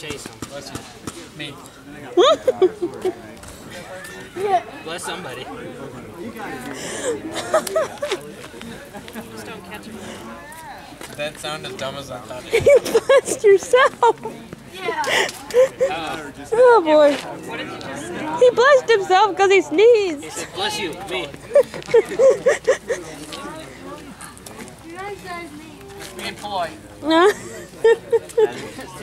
chase him. Bless you. Me. Bless somebody. That sounded as dumb as I thought it you blessed yourself. Yeah. Oh boy. He blessed himself because he He sneezed. said, bless you, me. Being polite.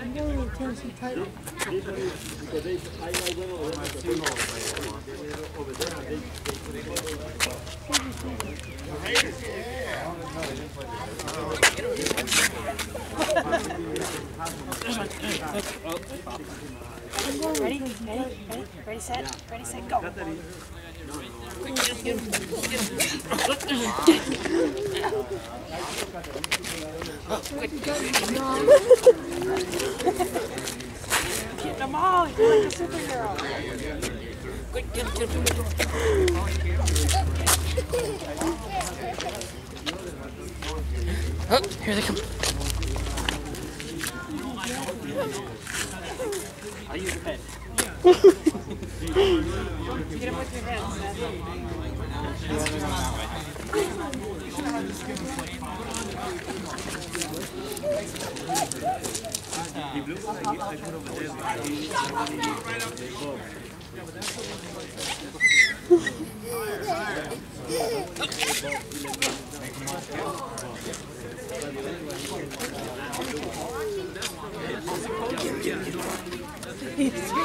I'm going to Tennessee Titans. Ready? Ready? Ready? Ready, set? Ready, set, go. Get them all. You're like a superhero. Oh, here they come. I use a pen. yeah. Yes.